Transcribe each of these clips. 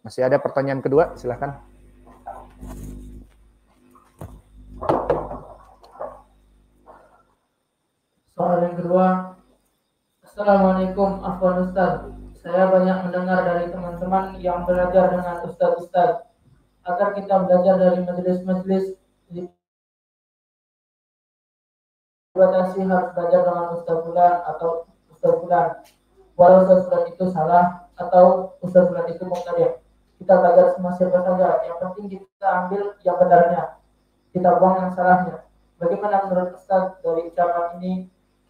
Masih ada pertanyaan kedua? Silahkan. Soal yang kedua, Assalamualaikum Afwan Ustaz. Saya banyak mendengar dari teman-teman yang belajar dengan Ustaz-Ustaz agar kita belajar dari majelis-majelis dibatasi harus belajar dengan Ustaz Bulan atau Ustaz Bulan. Walau Ustaz Bulan itu salah atau Ustaz Bulan itu mengkadir. Kita belajar semua siapa saja. Yang penting kita ambil yang benarnya. Kita buang yang salahnya. Bagaimana menurut Ustaz dari ucapan ini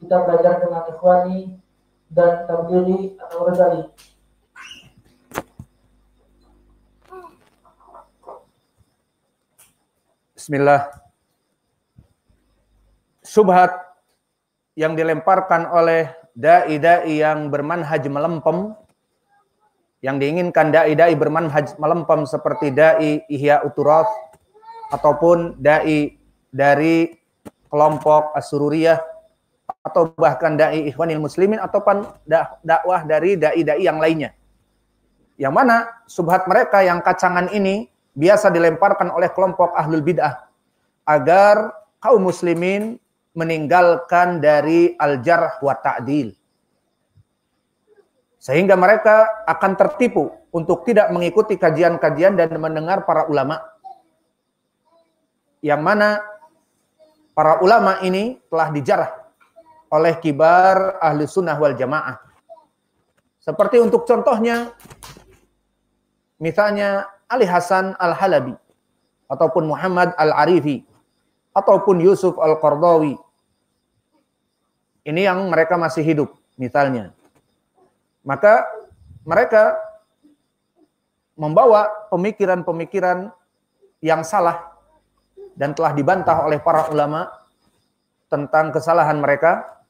kita belajar dengan ikhwani dan tablighi atau rajali. Bismillah. Subhat yang dilemparkan oleh dai-dai yang bermanhaj melempem yang diinginkan dai-dai bermanhaj melempem seperti dai Ihya Uturaf ataupun dai dari kelompok Asururiyah atau bahkan dai ikhwanil muslimin ataupun dakwah dari dai-dai yang lainnya. Yang mana subhat mereka yang kacangan ini biasa dilemparkan oleh kelompok ahlul bid'ah agar kaum muslimin meninggalkan dari al-jarh wa ta'dil. Sehingga mereka akan tertipu untuk tidak mengikuti kajian-kajian dan mendengar para ulama. Yang mana para ulama ini telah dijarah oleh kibar ahli sunnah wal jamaah. Seperti untuk contohnya, misalnya Ali Hasan Al-Halabi, ataupun Muhammad Al-Arifi, ataupun Yusuf Al-Qardawi. Ini yang mereka masih hidup, misalnya. Maka mereka membawa pemikiran-pemikiran yang salah dan telah dibantah oleh para ulama tentang kesalahan mereka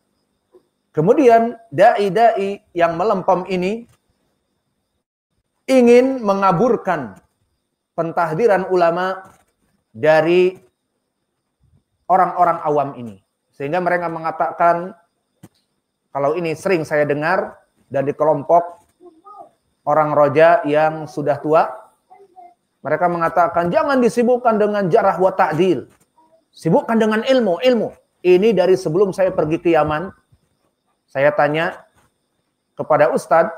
Kemudian dai-dai yang melempem ini ingin mengaburkan pentahdiran ulama dari orang-orang awam ini. Sehingga mereka mengatakan, kalau ini sering saya dengar dari kelompok orang roja yang sudah tua, mereka mengatakan jangan disibukkan dengan jarah wa ta'dil. Sibukkan dengan ilmu, ilmu. Ini dari sebelum saya pergi ke Yaman, saya tanya kepada Ustadz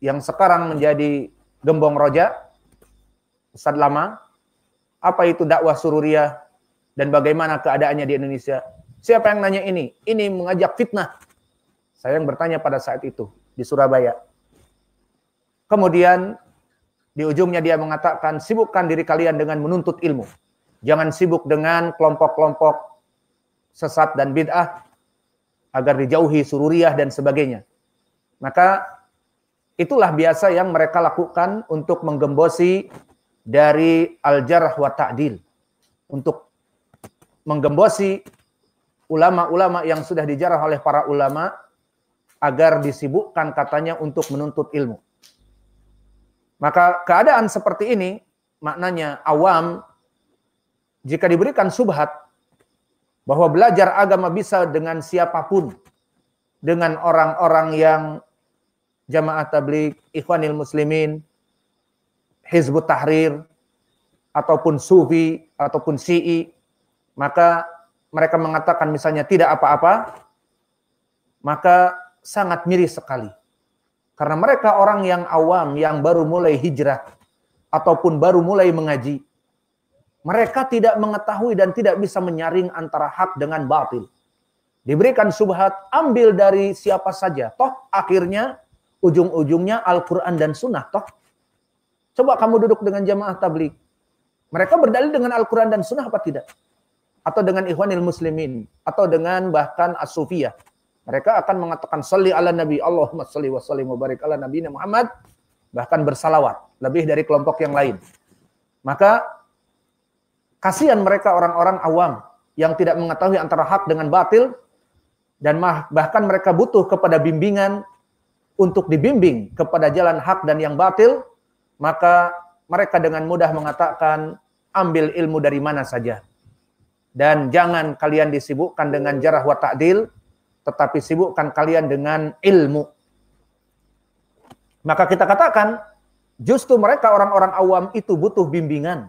yang sekarang menjadi gembong roja, Ustadz lama, apa itu dakwah sururiyah dan bagaimana keadaannya di Indonesia? Siapa yang nanya ini? Ini mengajak fitnah. Saya yang bertanya pada saat itu di Surabaya. Kemudian di ujungnya dia mengatakan, sibukkan diri kalian dengan menuntut ilmu. Jangan sibuk dengan kelompok-kelompok sesat dan bid'ah agar dijauhi sururiyah dan sebagainya. Maka itulah biasa yang mereka lakukan untuk menggembosi dari al-jarh wa ta'dil. Untuk menggembosi ulama-ulama yang sudah dijarah oleh para ulama agar disibukkan katanya untuk menuntut ilmu. Maka keadaan seperti ini maknanya awam jika diberikan subhat bahwa belajar agama bisa dengan siapa pun. Dengan orang-orang yang jamaah tablik, ikhwanil muslimin, hizbut tahrir, ataupun sufi, ataupun si'i. Maka mereka mengatakan misalnya tidak apa-apa, maka sangat miris sekali. Karena mereka orang yang awam, yang baru mulai hijrah, ataupun baru mulai mengaji. Mereka tidak mengetahui dan tidak bisa menyaring antara hak dengan batil. Diberikan subhat, ambil dari siapa saja. Toh akhirnya ujung-ujungnya Al-Quran dan Sunnah. Toh coba kamu duduk dengan jamaah tablik. Mereka berdalil dengan Al-Quran dan Sunnah apa tidak? Atau dengan ikhwanil muslimin. Atau dengan bahkan as-sufiyah. Mereka akan mengatakan salli ala nabi Allahumma salli wa sallim wa barik ala nabi Muhammad bahkan bersalawat lebih dari kelompok yang lain. Maka Kasihan mereka orang-orang awam yang tidak mengetahui antara hak dengan batil dan bahkan mereka butuh kepada bimbingan untuk dibimbing kepada jalan hak dan yang batil, maka mereka dengan mudah mengatakan ambil ilmu dari mana saja. Dan jangan kalian disibukkan dengan jarah wa ta'dil, tetapi sibukkan kalian dengan ilmu. Maka kita katakan justru mereka orang-orang awam itu butuh bimbingan.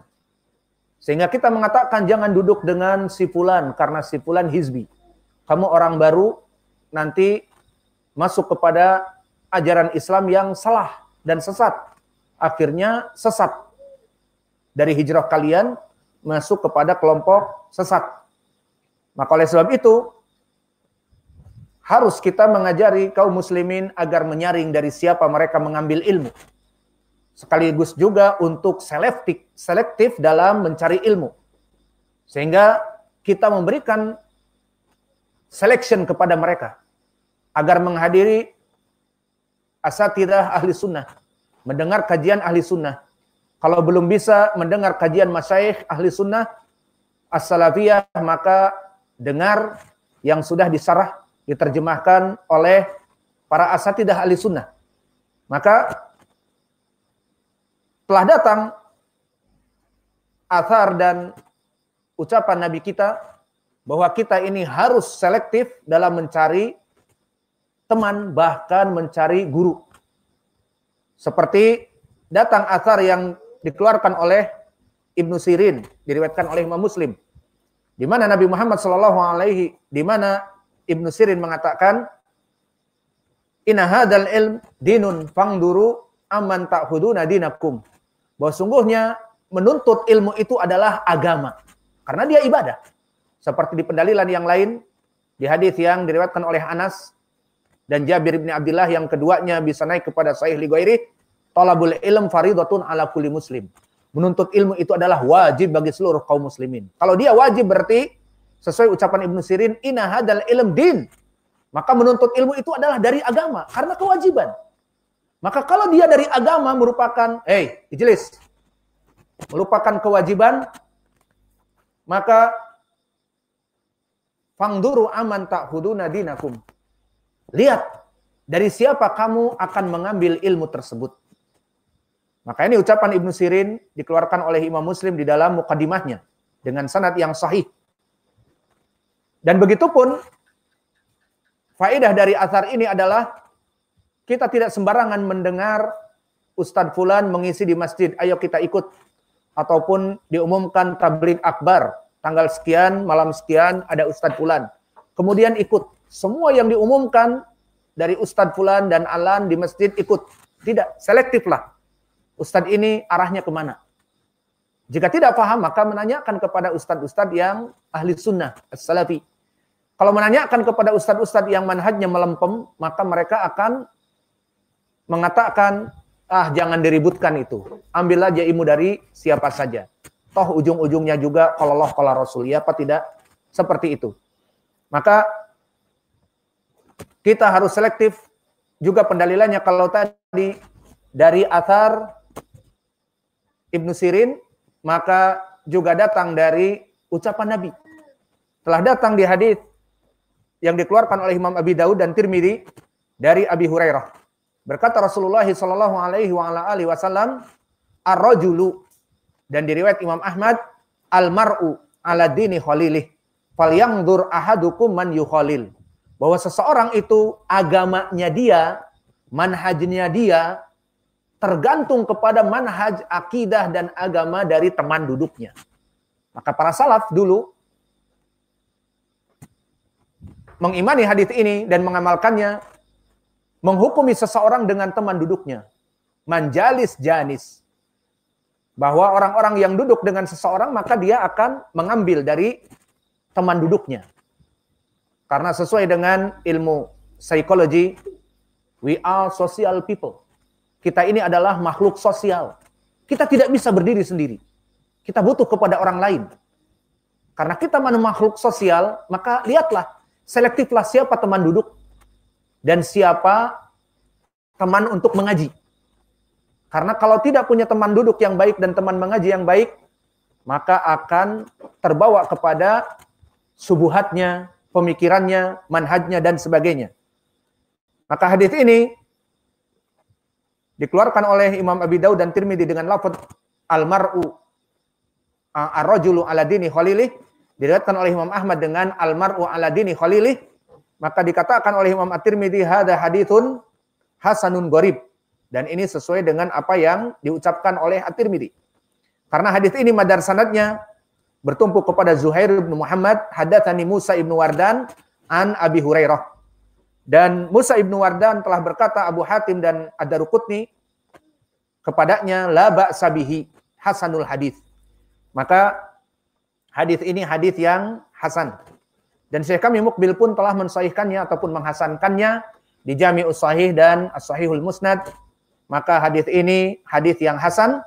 Sehingga kita mengatakan jangan duduk dengan si fulan karena si fulan hizbi. Kamu orang baru nanti masuk kepada ajaran Islam yang salah dan sesat. Akhirnya sesat. Dari hijrah kalian masuk kepada kelompok sesat. Maka oleh sebab itu harus kita mengajari kaum muslimin agar menyaring dari siapa mereka mengambil ilmu. Sekaligus juga untuk selektif, selektif dalam mencari ilmu. Sehingga kita memberikan selection kepada mereka agar menghadiri asatidah ahli sunnah, mendengar kajian ahli sunnah. Kalau belum bisa mendengar kajian masyaikh ahli sunnah, as-salafiyah, maka dengar yang sudah disarah diterjemahkan oleh para asatidah ahli sunnah. Maka telah datang athar dan ucapan Nabi kita bahwa kita ini harus selektif dalam mencari teman bahkan mencari guru. Seperti datang athar yang dikeluarkan oleh Ibnu Sirin, diriwayatkan oleh Imam Muslim. Di mana Nabi Muhammad Shallallahu alaihi di mana Ibnu Sirin mengatakan, Inna hadal ilm dinun fangduru aman ta'huduna dinakum. Bahwa sungguhnya menuntut ilmu itu adalah agama. Karena dia ibadah. Seperti di pendalilan yang lain, di hadis yang diriwayatkan oleh Anas dan Jabir bin Abdullah yang keduanya bisa naik kepada Sahih Lighairi, talabul ilm faridatun ala kulli muslim. Menuntut ilmu itu adalah wajib bagi seluruh kaum muslimin. Kalau dia wajib berarti Sesuai ucapan Ibnu Sirin, inna hadal ilm din. Maka menuntut ilmu itu adalah dari agama, karena kewajiban. Maka kalau dia dari agama merupakan, eh, hey, ijlis, merupakan kewajiban, maka fangduru aman tak huduna dinakum. Lihat, dari siapa kamu akan mengambil ilmu tersebut. Maka ini ucapan Ibnu Sirin dikeluarkan oleh Imam Muslim di dalam mukadimahnya dengan sanad yang sahih dan begitu pun faedah dari asar ini adalah kita tidak sembarangan mendengar Ustadz Fulan mengisi di masjid, ayo kita ikut. Ataupun diumumkan tablik akbar, tanggal sekian, malam sekian, ada Ustadz Fulan. Kemudian ikut. Semua yang diumumkan dari Ustadz Fulan dan Alan di masjid ikut. Tidak, selektiflah. Ustadz ini arahnya ke mana? Jika tidak paham, maka menanyakan kepada ustadz-ustadz yang ahli sunnah, as-salafi. Kalau menanyakan kepada ustadz-ustadz yang manhajnya melempem, maka mereka akan mengatakan, ah jangan diributkan itu. Ambil aja ilmu dari siapa saja. Toh ujung-ujungnya juga kalau Allah kalau Rasul. Ya apa tidak? Seperti itu. Maka kita harus selektif juga pendalilannya kalau tadi dari athar Ibnu Sirin, maka juga datang dari ucapan Nabi. Telah datang di hadis yang dikeluarkan oleh Imam Abi Daud dan Tirmidzi dari Abi Hurairah. Berkata Rasulullah sallallahu alaihi wa ala alihi wasallam, "Ar-rajulu" dan diriwayat Imam Ahmad, "Al-mar'u ala dini khalilih, falyanzur ahadukum man yukhalil." Bahwa seseorang itu agamanya dia, manhajnya dia tergantung kepada manhaj akidah dan agama dari teman duduknya. Maka para salaf dulu mengimani hadis ini dan mengamalkannya, menghukumi seseorang dengan teman duduknya. Manjalis janis. Bahwa orang-orang yang duduk dengan seseorang, maka dia akan mengambil dari teman duduknya. Karena sesuai dengan ilmu psikologi, we are social people. Kita ini adalah makhluk sosial. Kita tidak bisa berdiri sendiri. Kita butuh kepada orang lain. Karena kita makhluk sosial, maka lihatlah selektiflah siapa teman duduk dan siapa teman untuk mengaji. Karena kalau tidak punya teman duduk yang baik dan teman mengaji yang baik, maka akan terbawa kepada subuhatnya, pemikirannya, manhajnya, dan sebagainya. Maka hadis ini dikeluarkan oleh Imam Abi Daud dan Tirmidzi dengan lafaz al-mar'u ar-rajulu ala dini khalilih diriwayatkan oleh Imam Ahmad dengan almaru ala dini khalilih maka dikatakan oleh Imam At-Tirmidzi hada hadithun hasanun gharib Dan ini sesuai dengan apa yang diucapkan oleh At-Tirmidzi. Karena hadis ini madar sanadnya bertumpu kepada Zuhair bin Muhammad, hadatsani Musa ibnu Wardan an Abi Hurairah. Dan Musa ibnu Wardan telah berkata Abu Hatim dan Ad-Darqutni kepadanya la ba'sa bihi hasanul hadis. Maka hadis ini hadis yang hasan. Dan Syekh kami Mukbil pun telah mensahihkannya ataupun menghasankannya di Jami'us Sahih dan As-Sahihul Musnad. Maka hadis ini hadis yang hasan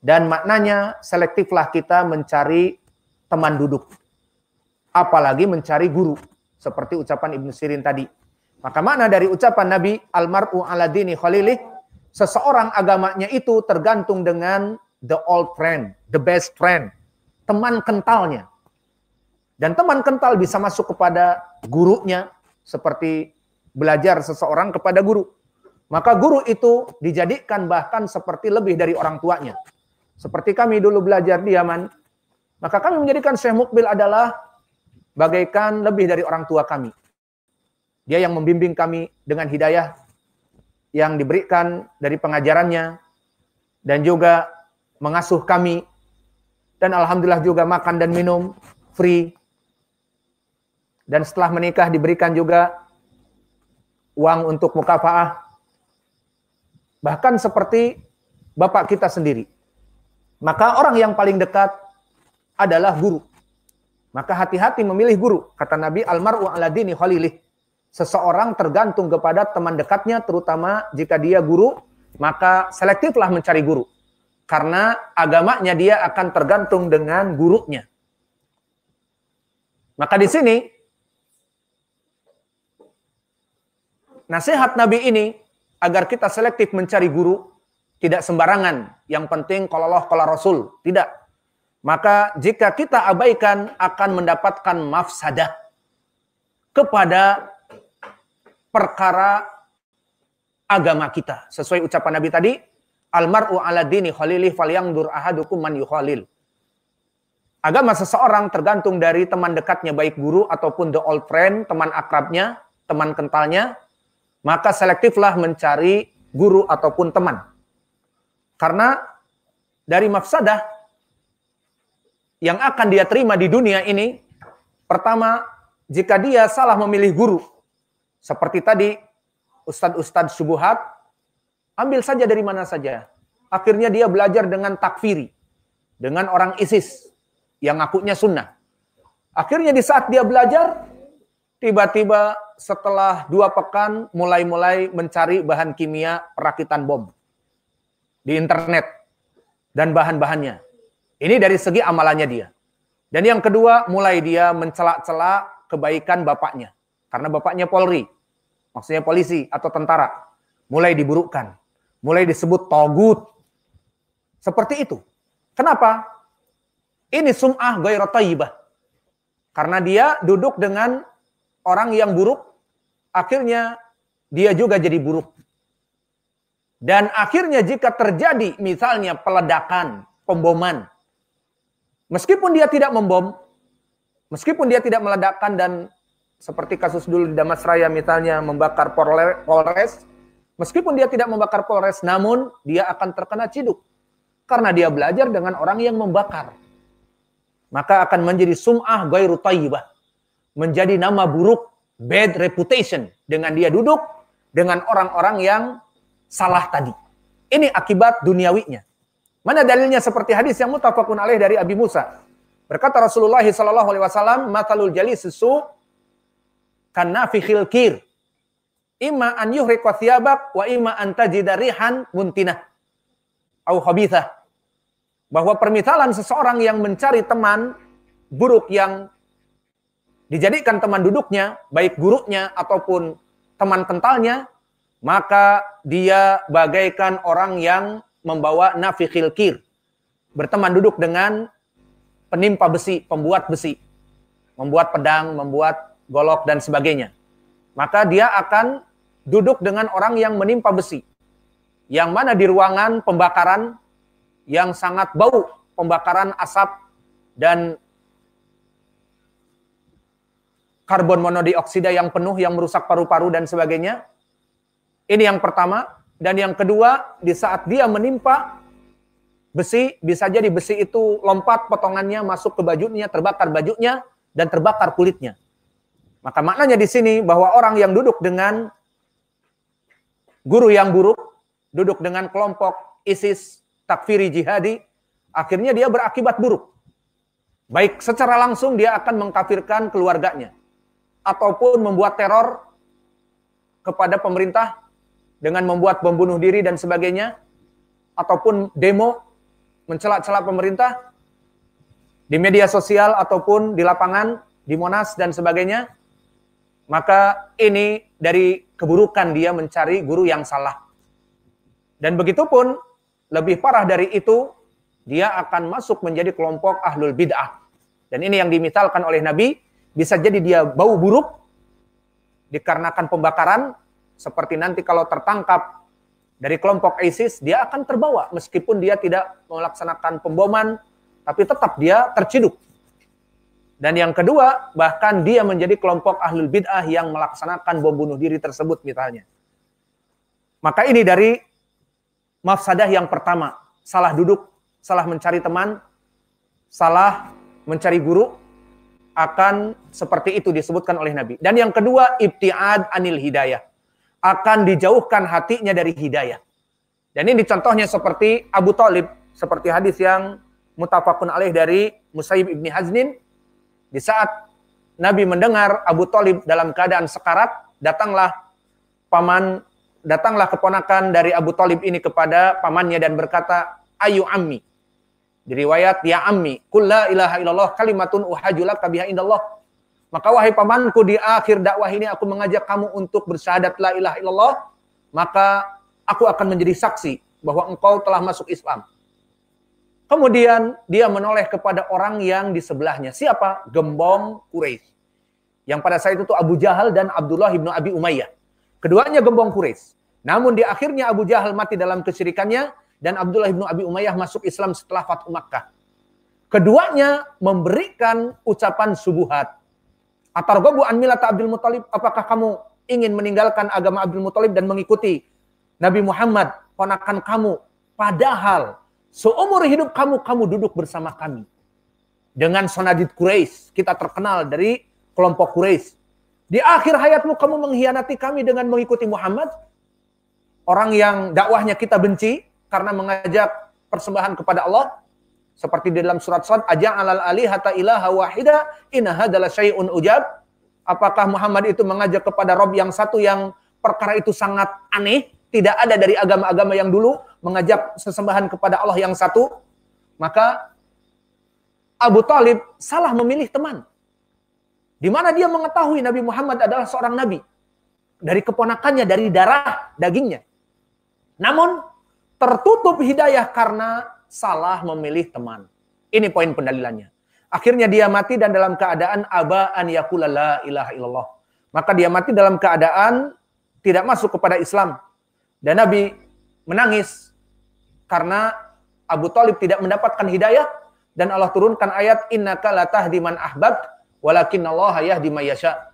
dan maknanya selektiflah kita mencari teman duduk. Apalagi mencari guru seperti ucapan Ibnu Sirin tadi. Maka makna dari ucapan Nabi almar'u ala dini khalilih seseorang agamanya itu tergantung dengan the old friend, the best friend, teman kentalnya. Dan teman kental bisa masuk kepada gurunya seperti belajar seseorang kepada guru. Maka guru itu dijadikan bahkan seperti lebih dari orang tuanya. Seperti kami dulu belajar di Yaman, maka kami menjadikan Syekh Mukbil adalah bagaikan lebih dari orang tua kami. Dia yang membimbing kami dengan hidayah yang diberikan dari pengajarannya dan juga mengasuh kami dan alhamdulillah juga makan dan minum free. Dan setelah menikah diberikan juga uang untuk mukafaah. Bahkan seperti bapak kita sendiri. Maka orang yang paling dekat adalah guru. Maka hati-hati memilih guru. Kata Nabi, almaru ala dini khalilih. Seseorang tergantung kepada teman dekatnya, terutama jika dia guru, maka selektiflah mencari guru. Karena agamanya dia akan tergantung dengan gurunya. Maka di sini nasihat Nabi ini agar kita selektif mencari guru tidak sembarangan. Yang penting kalau Allah kalau Rasul, tidak. Maka jika kita abaikan akan mendapatkan mafsadah kepada perkara agama kita. Sesuai ucapan Nabi tadi, Almar'u ala dini khalilih falyangdur ahadukum man yukhalil. Agama seseorang tergantung dari teman dekatnya, baik guru ataupun the old friend, teman akrabnya, teman kentalnya. Maka selektiflah mencari guru ataupun teman. Karena dari mafsadah yang akan dia terima di dunia ini, pertama, jika dia salah memilih guru, seperti tadi Ustadz-Ustadz Subuhat Ambil saja dari mana saja. Akhirnya dia belajar dengan takfiri. Dengan orang ISIS. Yang ngakunya sunnah. Akhirnya di saat dia belajar, tiba-tiba setelah dua pekan mulai-mulai mencari bahan kimia perakitan bom. Di internet. Dan bahan-bahannya. Ini dari segi amalannya dia. Dan yang kedua, mulai dia mencela-cela kebaikan bapaknya. Karena bapaknya Polri. Maksudnya polisi atau tentara. Mulai diburukkan mulai disebut togut. Seperti itu. Kenapa? Ini sum'ah gairah tayyibah. Karena dia duduk dengan orang yang buruk, akhirnya dia juga jadi buruk. Dan akhirnya jika terjadi misalnya peledakan, pemboman, meskipun dia tidak membom, meskipun dia tidak meledakkan dan seperti kasus dulu di Damas Raya misalnya membakar Polres, Meskipun dia tidak membakar Polres, namun dia akan terkena ciduk. Karena dia belajar dengan orang yang membakar. Maka akan menjadi sum'ah gairu tayyibah. Menjadi nama buruk, bad reputation. Dengan dia duduk dengan orang-orang yang salah tadi. Ini akibat duniawinya. Mana dalilnya seperti hadis yang mutafakun alaih dari Abi Musa. Berkata Rasulullah wasallam, "Matalul jali susu karena fikhil kir." Ima an yuhriqa thiyabak wa ima an tajida rihan muntinah au khabithah. Bahwa permisalan seseorang yang mencari teman buruk yang dijadikan teman duduknya, baik gurunya ataupun teman kentalnya, maka dia bagaikan orang yang membawa nafikhil kir. Berteman duduk dengan penimpa besi, pembuat besi. Membuat pedang, membuat golok dan sebagainya. Maka dia akan duduk dengan orang yang menimpa besi. Yang mana di ruangan pembakaran yang sangat bau, pembakaran asap dan karbon monodioksida yang penuh yang merusak paru-paru dan sebagainya. Ini yang pertama. Dan yang kedua, di saat dia menimpa besi, bisa jadi besi itu lompat potongannya masuk ke bajunya, terbakar bajunya, dan terbakar kulitnya. Maka maknanya di sini bahwa orang yang duduk dengan guru yang buruk, duduk dengan kelompok ISIS, takfiri jihadi, akhirnya dia berakibat buruk. Baik secara langsung dia akan mengkafirkan keluarganya, ataupun membuat teror kepada pemerintah dengan membuat bom diri dan sebagainya, ataupun demo mencela-cela pemerintah di media sosial ataupun di lapangan, di Monas dan sebagainya, maka ini dari keburukan dia mencari guru yang salah. Dan begitu pun lebih parah dari itu, dia akan masuk menjadi kelompok ahlul bid'ah. Dan ini yang dimisalkan oleh Nabi, bisa jadi dia bau buruk dikarenakan pembakaran seperti nanti kalau tertangkap dari kelompok ISIS, dia akan terbawa meskipun dia tidak melaksanakan pemboman, tapi tetap dia terciduk. Dan yang kedua, bahkan dia menjadi kelompok ahlul bid'ah yang melaksanakan bom bunuh diri tersebut misalnya. Maka ini dari mafsadah yang pertama, salah duduk, salah mencari teman, salah mencari guru, akan seperti itu disebutkan oleh Nabi. Dan yang kedua, ibtiad anil hidayah akan dijauhkan hatinya dari hidayah. Dan ini contohnya seperti Abu Talib, seperti hadis yang mutafakun alaih dari Musayyib ibni Haznin, di saat Nabi mendengar Abu Talib dalam keadaan sekarat, datanglah paman, datanglah keponakan dari Abu Talib ini kepada pamannya dan berkata, ayu ammi. Di riwayat, ya ammi, kulla ilaha illallah kalimatun uhajulak kabiha indallah maka wahai pamanku di akhir dakwah ini aku mengajak kamu untuk bersyahadat la ilaha illallah, maka aku akan menjadi saksi bahwa engkau telah masuk Islam. Kemudian dia menoleh kepada orang yang di sebelahnya. Siapa? Gembong Quraisy. Yang pada saat itu Abu Jahal dan Abdullah ibnu Abi Umayyah. Keduanya gembong Quraisy. Namun di akhirnya Abu Jahal mati dalam kesyirikannya dan Abdullah ibnu Abi Umayyah masuk Islam setelah Fathu Makkah. Keduanya memberikan ucapan subuhat Atargobu an milata Abdul Muthalib, apakah kamu ingin meninggalkan agama Abdul Muthalib dan mengikuti Nabi Muhammad, ponakan kamu, padahal seumur hidup kamu, kamu duduk bersama kami. Dengan sonadid Quraisy, kita terkenal dari kelompok Quraisy. Di akhir hayatmu kamu mengkhianati kami dengan mengikuti Muhammad, orang yang dakwahnya kita benci karena mengajak persembahan kepada Allah, seperti di dalam surat Sad, aja alal alihata ilaha wahida inna adalah syai'un ujab. Apakah Muhammad itu mengajak kepada Rob yang satu yang perkara itu sangat aneh, tidak ada dari agama-agama yang dulu mengajak sesembahan kepada Allah yang satu, maka Abu Talib salah memilih teman. Di mana dia mengetahui Nabi Muhammad adalah seorang nabi. Dari keponakannya, dari darah dagingnya. Namun tertutup hidayah karena salah memilih teman. Ini poin pendalilannya. Akhirnya dia mati dan dalam keadaan aba an yakula la ilaha illallah. Maka dia mati dalam keadaan tidak masuk kepada Islam. Dan Nabi menangis karena Abu Talib tidak mendapatkan hidayah dan Allah turunkan ayat innaka la tahdi man ahbab walakin Allah yahdi yasha.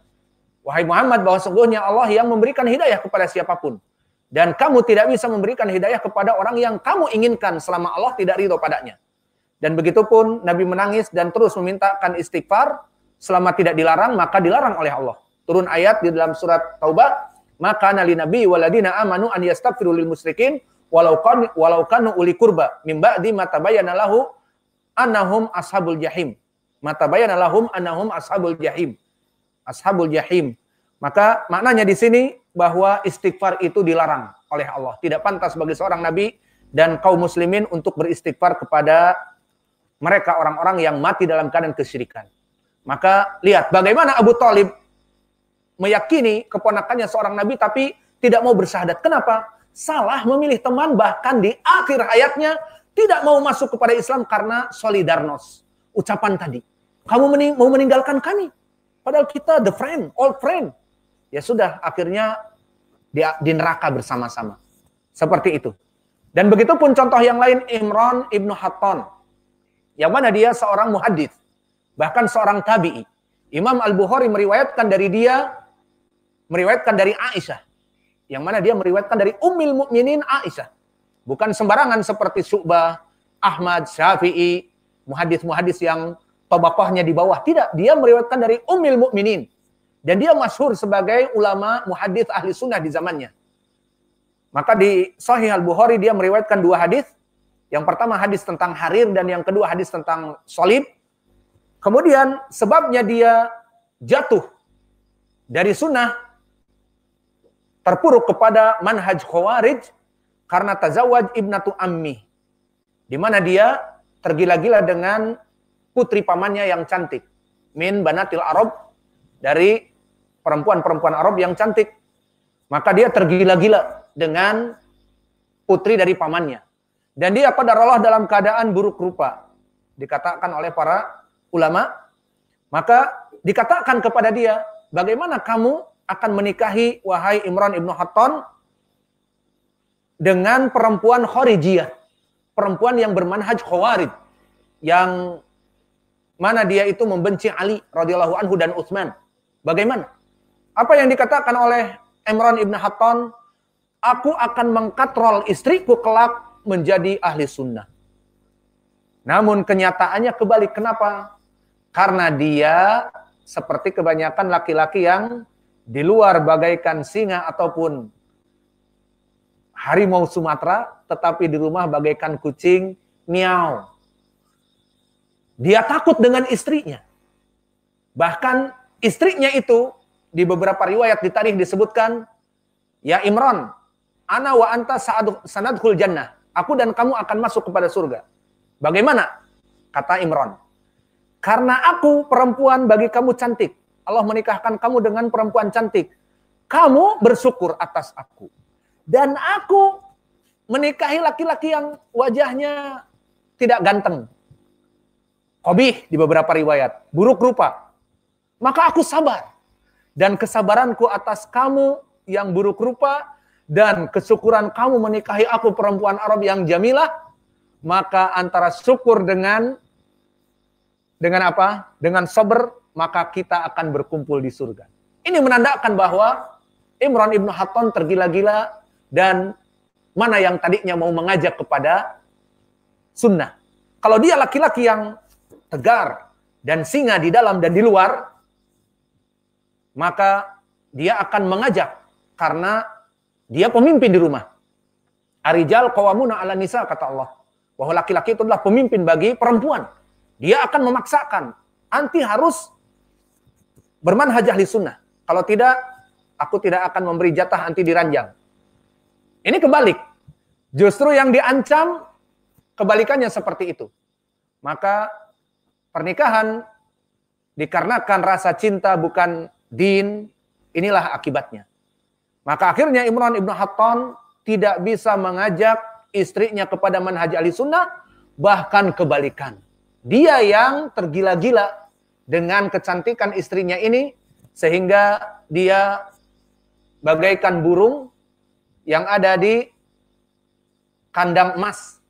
Wahai Muhammad bahwa sungguhnya Allah yang memberikan hidayah kepada siapa pun. Dan kamu tidak bisa memberikan hidayah kepada orang yang kamu inginkan selama Allah tidak ridho padanya. Dan begitu pun Nabi menangis dan terus memintakan istighfar selama tidak dilarang maka dilarang oleh Allah. Turun ayat di dalam surat Taubah, maka nali nabi waladina amanu an yastaghfiru lil musyrikin walau kan walau kanu uli kurba mim ba'di ma tabayyana lahu annahum ashabul jahim. Mata tabayyana lahum annahum ashabul jahim. Ashabul jahim. Maka maknanya di sini bahwa istighfar itu dilarang oleh Allah. Tidak pantas bagi seorang nabi dan kaum muslimin untuk beristighfar kepada mereka orang-orang yang mati dalam keadaan kesyirikan. Maka lihat bagaimana Abu Talib meyakini keponakannya seorang nabi tapi tidak mau bersyahadat. Kenapa? Salah memilih teman bahkan di akhir hayatnya tidak mau masuk kepada Islam karena solidarnos. Ucapan tadi. Kamu mening mau meninggalkan kami. Padahal kita the friend, old friend ya sudah akhirnya di, di neraka bersama-sama. Seperti itu. Dan begitu pun contoh yang lain Imran ibnu Hatton. Yang mana dia seorang muhadis. Bahkan seorang tabi'i. Imam Al-Bukhari meriwayatkan dari dia, meriwayatkan dari Aisyah. yang mana dia meriwayatkan dari Ummul Mukminin Aisyah. Bukan sembarangan seperti Syu'bah, Ahmad, Syafi'i, muhadis-muhadis yang tabaqahnya di bawah. Tidak, dia meriwayatkan dari Ummul Mukminin. Dan dia masyhur sebagai ulama muhadis ahli sunnah di zamannya. Maka di Sahih Al-Bukhari dia meriwayatkan dua hadis. Yang pertama hadis tentang harir dan yang kedua hadis tentang solib. Kemudian sebabnya dia jatuh dari sunnah terpuruk kepada manhaj khawarij karena tazawaj ibnatu ammi. Di mana dia tergila-gila dengan putri pamannya yang cantik. Min banatil Arab dari perempuan-perempuan Arab yang cantik. Maka dia tergila-gila dengan putri dari pamannya. Dan dia pada Allah dalam keadaan buruk rupa. Dikatakan oleh para ulama. Maka dikatakan kepada dia, bagaimana kamu akan menikahi wahai Imran ibnu Hatton dengan perempuan Khorijiyah, perempuan yang bermanhaj Khawarij, yang mana dia itu membenci Ali radhiyallahu anhu dan Utsman. Bagaimana? Apa yang dikatakan oleh Imran ibnu Hatton? Aku akan mengkatrol istriku kelak menjadi ahli sunnah. Namun kenyataannya kebalik. Kenapa? Karena dia seperti kebanyakan laki-laki yang di luar bagaikan singa ataupun harimau Sumatera, tetapi di rumah bagaikan kucing miau. Dia takut dengan istrinya. Bahkan istrinya itu di beberapa riwayat di tarikh disebutkan, Ya Imran, ana wa anta sanadkhul jannah. Aku dan kamu akan masuk kepada surga. Bagaimana? Kata Imran. Karena aku perempuan bagi kamu cantik. Allah menikahkan kamu dengan perempuan cantik. Kamu bersyukur atas aku. Dan aku menikahi laki-laki yang wajahnya tidak ganteng. Kobih di beberapa riwayat. Buruk rupa. Maka aku sabar. Dan kesabaranku atas kamu yang buruk rupa dan kesyukuran kamu menikahi aku perempuan Arab yang jamilah, maka antara syukur dengan dengan apa? Dengan sabar maka kita akan berkumpul di surga. Ini menandakan bahwa Imran ibnu Hatton tergila-gila dan mana yang tadinya mau mengajak kepada sunnah. Kalau dia laki-laki yang tegar dan singa di dalam dan di luar, maka dia akan mengajak karena dia pemimpin di rumah. Arijal kawamuna ala nisa kata Allah. Bahwa laki-laki itu adalah pemimpin bagi perempuan. Dia akan memaksakan. Anti harus bermanhaj ahli sunnah. Kalau tidak, aku tidak akan memberi jatah anti diranjang. Ini kebalik. Justru yang diancam kebalikannya seperti itu. Maka pernikahan dikarenakan rasa cinta bukan din, inilah akibatnya. Maka akhirnya Imran ibnu Hatton tidak bisa mengajak istrinya kepada manhaj ahli sunnah, bahkan kebalikan. Dia yang tergila-gila dengan kecantikan istrinya ini sehingga dia bagaikan burung yang ada di kandang emas.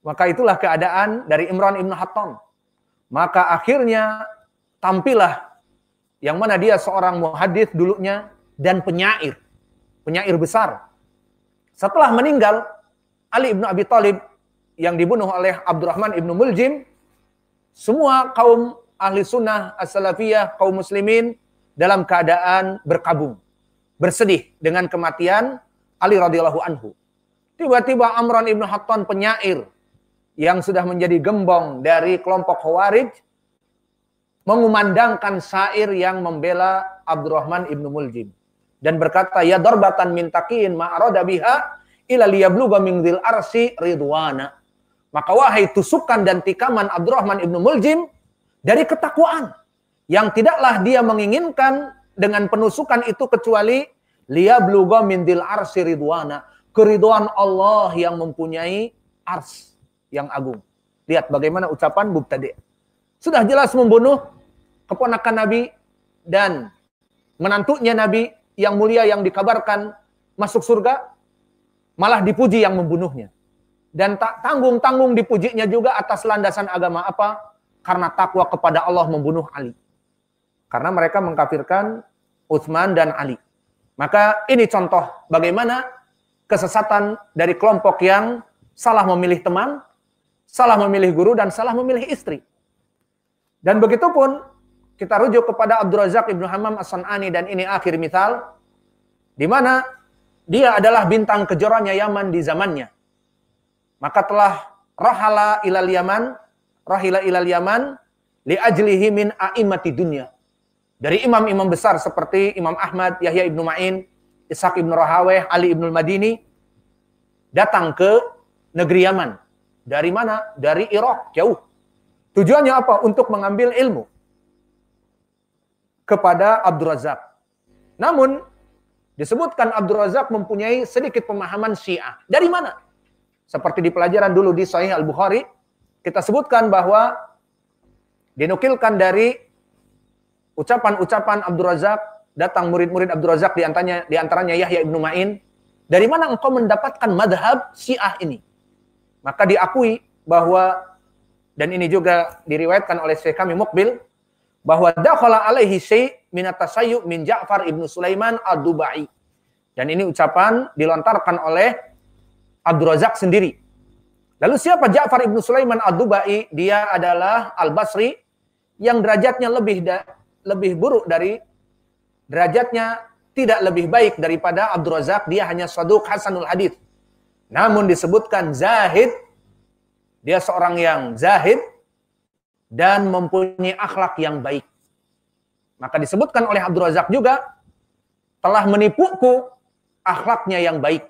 Maka itulah keadaan dari Imran Ibn Hatton. Maka akhirnya tampilah yang mana dia seorang muhadith dulunya dan penyair. Penyair besar. Setelah meninggal, Ali Ibn Abi Thalib yang dibunuh oleh Abdurrahman Ibn Muljim, semua kaum ahli sunnah as-salafiyah kaum muslimin dalam keadaan berkabung. Bersedih dengan kematian Ali radhiyallahu anhu. Tiba-tiba Amran ibnu Hattan penyair yang sudah menjadi gembong dari kelompok Khawarij mengumandangkan syair yang membela Abdurrahman ibnu Muljim dan berkata ya darbatan min taqiin ma arada biha ila liyabluga min arsi ridwana maka wahai tusukan dan tikaman Abdurrahman ibnu Muljim dari ketakwaan yang tidaklah dia menginginkan dengan penusukan itu kecuali liya bluga mindil arsi ridwana. Keriduan Allah yang mempunyai ars yang agung. Lihat bagaimana ucapan tadi sudah jelas membunuh keponakan Nabi dan menantunya Nabi yang mulia yang dikabarkan masuk surga malah dipuji yang membunuhnya. Dan tak tanggung-tanggung dipujinya juga atas landasan agama apa karena takwa kepada Allah membunuh Ali. Karena mereka mengkafirkan Utsman dan Ali. Maka ini contoh bagaimana kesesatan dari kelompok yang salah memilih teman, salah memilih guru, dan salah memilih istri. Dan begitu pun kita rujuk kepada Abdul Razak Ibnu Hammam As-San'ani dan ini akhir misal di mana dia adalah bintang kejoranya Yaman di zamannya. Maka telah rahala ilal Yaman, rahila ilal Yaman li ajlihi min a'immati dunya. Dari imam-imam besar seperti Imam Ahmad, Yahya Ibnu Ma'in, Ishaq Ibnu Rahaweh, Ali Ibnu Madini datang ke negeri Yaman. Dari mana? Dari Irak, jauh. Tujuannya apa? Untuk mengambil ilmu kepada Abdul Razak. Namun disebutkan Abdul Razak mempunyai sedikit pemahaman Syiah. Dari mana? Seperti di pelajaran dulu di Sahih Al-Bukhari, kita sebutkan bahwa dinukilkan dari ucapan-ucapan Abdul Razak, datang murid-murid Abdul Razak di antaranya, di antaranya Yahya Ibnu Ma'in, dari mana engkau mendapatkan madhab Syiah ini? Maka diakui bahwa dan ini juga diriwayatkan oleh Syekh kami Mukbil bahwa dakhala alaihi syai' min min Ja'far ibnu Sulaiman ad-Dubai. Dan ini ucapan dilontarkan oleh Abdul Razak sendiri. Lalu siapa Ja'far ibnu Sulaiman ad-Dubai? Dia adalah Al-Basri yang derajatnya lebih da, lebih buruk dari derajatnya tidak lebih baik daripada Abdul Razak. Dia hanya saduk hasanul hadith. Namun disebutkan zahid dia seorang yang zahid dan mempunyai akhlak yang baik. Maka disebutkan oleh Abdul Razak juga telah menipuku akhlaknya yang baik.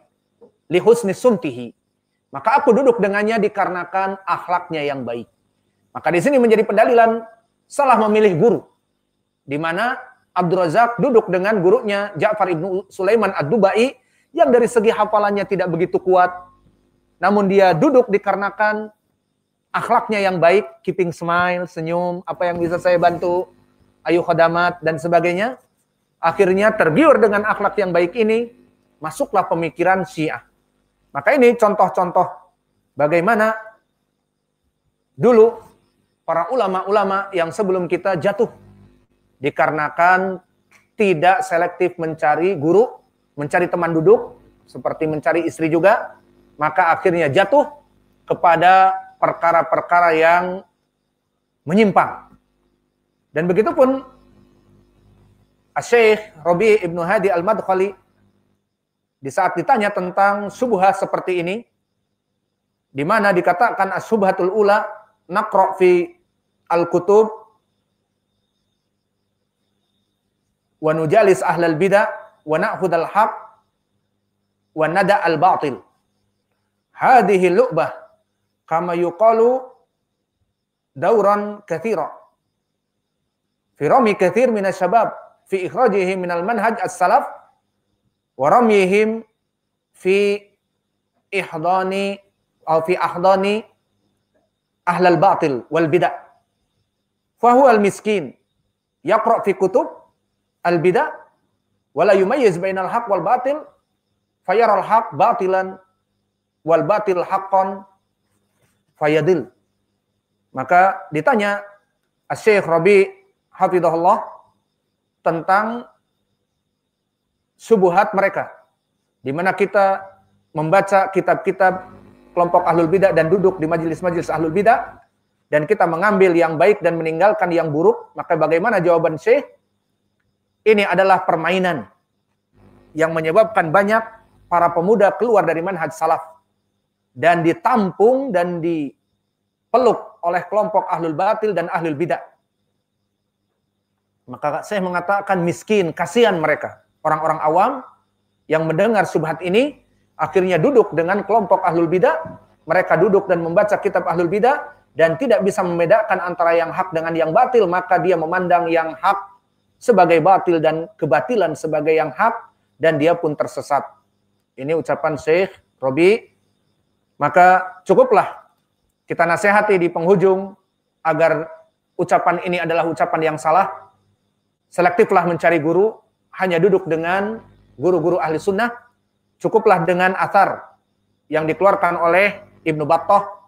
Lihusni sumtihi. Maka aku duduk dengannya dikarenakan akhlaknya yang baik. Maka di sini menjadi pendalilan salah memilih guru. Di mana Abdul Razak duduk dengan gurunya Ja'far ibnu Sulaiman ad-Dubai yang dari segi hafalannya tidak begitu kuat. Namun dia duduk dikarenakan akhlaknya yang baik, keeping smile, senyum, apa yang bisa saya bantu, ayu khodamat, dan sebagainya. Akhirnya tergiur dengan akhlak yang baik ini, masuklah pemikiran syiah. Maka ini contoh-contoh bagaimana dulu para ulama-ulama yang sebelum kita jatuh dikarenakan tidak selektif mencari guru, mencari teman duduk, seperti mencari istri juga, maka akhirnya jatuh kepada perkara-perkara yang menyimpang. Dan begitu pun Syekh Robi Ibnu Hadi Al-Madkhali di saat ditanya tentang subhah seperti ini di mana dikatakan as-subhatul ula naqra fi al-kutub wa nujalis ahlal bidah wa na'khudh al-haq wa nada al-batil. Hadhihi lu'bah kama yuqalu dauran kathira fi rami kathir min syabab fi ikhrajihim min al-manhaj as-salaf wa ramyihim fi ihdani atau fi ahdani ahlal batil wal bid'ah fa huwa al-miskin yaqra fi kutub al-bid'ah wala yumayyiz bainal haqq wal batil fayara al-haqq batilan wal batil haqqan fayadil. Maka ditanya Syekh Rabi Hafidahullah tentang subuhat mereka. Di mana kita membaca kitab-kitab kelompok ahlul bidah dan duduk di majelis-majelis ahlul bidah dan kita mengambil yang baik dan meninggalkan yang buruk, maka bagaimana jawaban Syekh? Ini adalah permainan yang menyebabkan banyak para pemuda keluar dari manhaj salaf dan ditampung dan dipeluk oleh kelompok ahlul batil dan ahlul bidah. Maka saya mengatakan miskin, kasihan mereka. Orang-orang awam yang mendengar subhat ini akhirnya duduk dengan kelompok ahlul bidah, mereka duduk dan membaca kitab ahlul bidah dan tidak bisa membedakan antara yang hak dengan yang batil, maka dia memandang yang hak sebagai batil dan kebatilan sebagai yang hak dan dia pun tersesat. Ini ucapan Syekh Robi maka cukuplah kita nasihati di penghujung agar ucapan ini adalah ucapan yang salah. Selektiflah mencari guru, hanya duduk dengan guru-guru ahli sunnah. Cukuplah dengan athar yang dikeluarkan oleh Ibnu Battah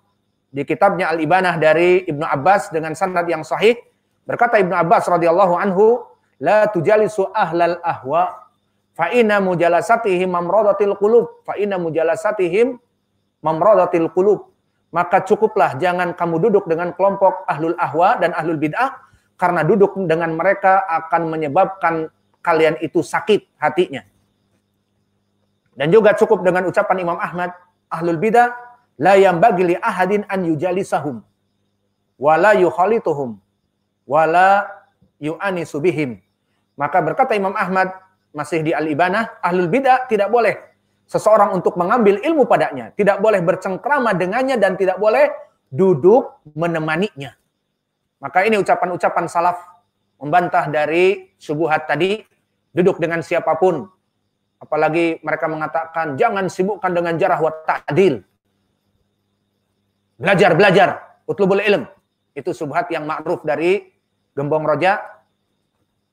di kitabnya Al-Ibanah dari Ibnu Abbas dengan sanad yang sahih. Berkata Ibnu Abbas radhiyallahu anhu, "La tujalisu ahlal ahwa fa inna mujalasatihim mamradatil qulub fa inna mujalasatihim mamradatil qulub maka cukuplah jangan kamu duduk dengan kelompok ahlul ahwa dan ahlul bid'ah karena duduk dengan mereka akan menyebabkan kalian itu sakit hatinya. Dan juga cukup dengan ucapan Imam Ahmad, ahlul bidah la yambagi li ahadin an yujalisahum wala yukhalituhum wala yu'anisu. Maka berkata Imam Ahmad masih di Al-Ibanah, ahlul bidah tidak boleh seseorang untuk mengambil ilmu padanya, tidak boleh bercengkrama dengannya dan tidak boleh duduk menemaninya. Maka ini ucapan-ucapan salaf membantah dari subuhat tadi, duduk dengan siapa pun. Apalagi mereka mengatakan jangan sibukkan dengan jarah wa ta'dil. Belajar, belajar, utlubul ilm. Itu subhat yang ma'ruf dari gembong roja.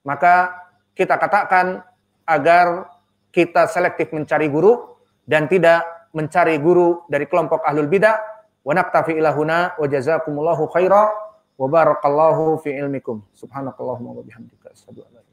Maka kita katakan agar kita selektif mencari guru dan tidak mencari guru dari kelompok ahlul bidah wa naktafi ilahuna wa jazakumullahu khaira wa barakallahu fi ilmikum subhanakallahumma wa bihamdika an